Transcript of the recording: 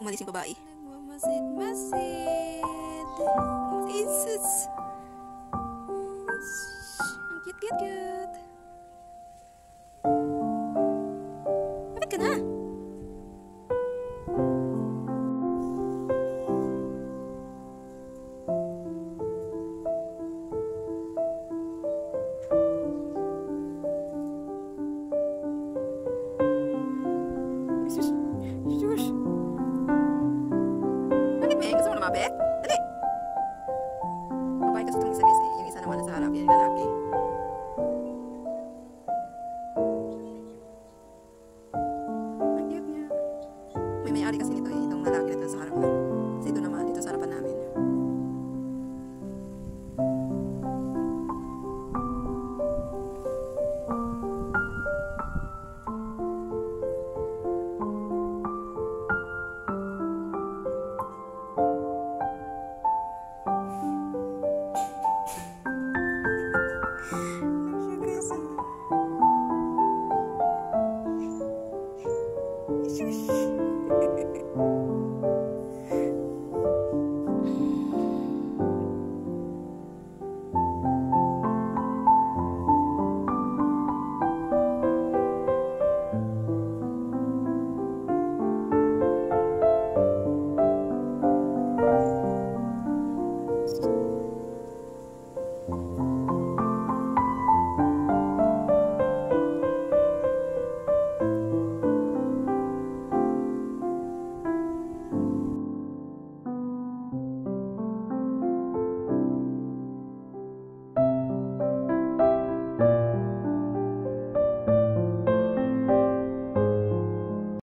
umalis yung babae. Nagmamasid-masid. Jesus. Ang cute-cute-cute. mal weg. Thank you.